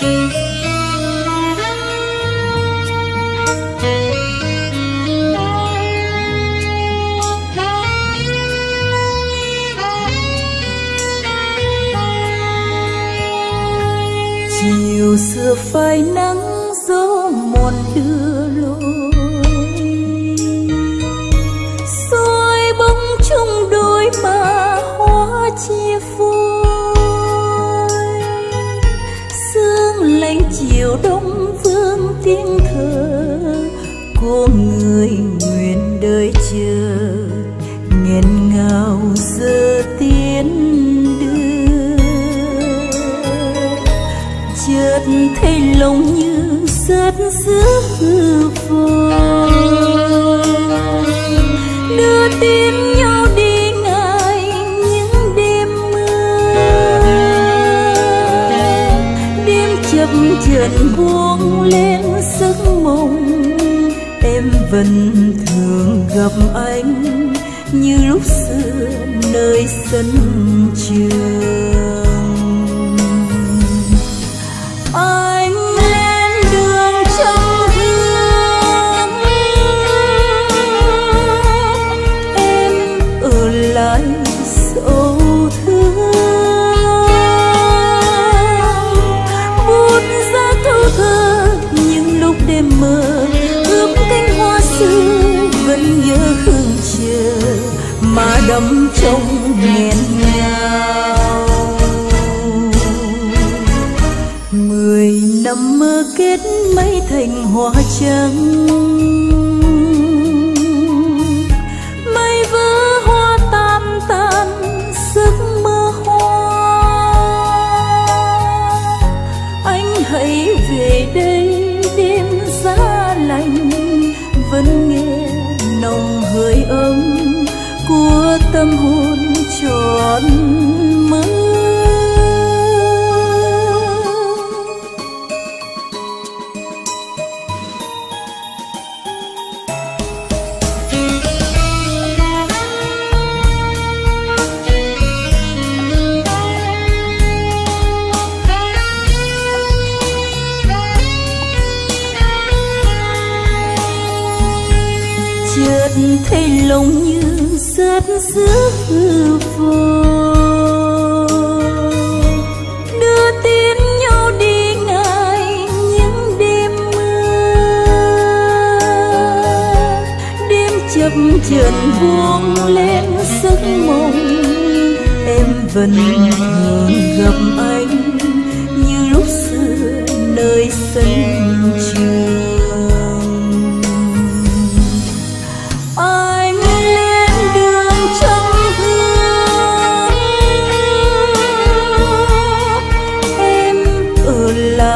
chiều xưa phơi nắng gió muộn đưa chiều đông phương tiếng thơ của người nguyện đời chờ. Nghẹn ngào giờ tiến đưa. Chợt thấy lòng như rớt giữa hư vô. Đưa tin chuyện buông lên giấc mộng. Em vẫn thường gặp anh như lúc xưa nơi sân trường. Anh lên đường trong hương. Em ở lại mà đắm trong nghẹn ngào. Mười năm mơ kết mấy thành hoa trắng. Mây vỡ hoa tan tan, giấc mơ hoa. Anh hãy về đây, đêm giá lạnh vẫn nghe nồng hơi ấm tâm hồn tròn mơ. Chợt thấy rất giữa hư vô. Đưa tin nhau đi ngay những đêm mưa. Đêm chập chờn buông lên giấc mộng, em vẫn thường gặp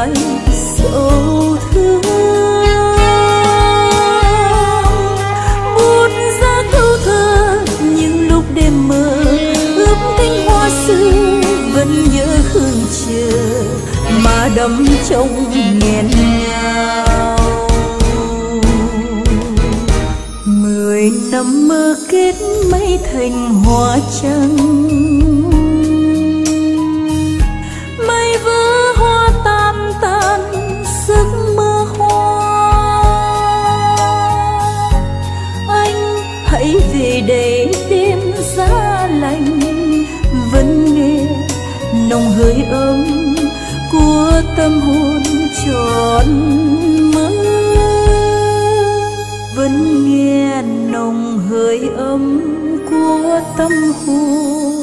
lại sâu thương bút ra câu thơ những lúc đêm mơ ướp cánh hoa xưa vẫn nhớ hương chờ mà đắm trong nghẹn ngào mười năm mơ kết mấy thành hoa trắng về để đêm giá lạnh vẫn nghe nồng hơi ấm của tâm hồn tròn mơ. Vẫn nghe nồng hơi ấm của tâm hồn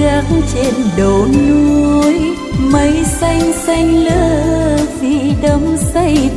gác trên đầu núi mây xanh xanh lơ vì đắm say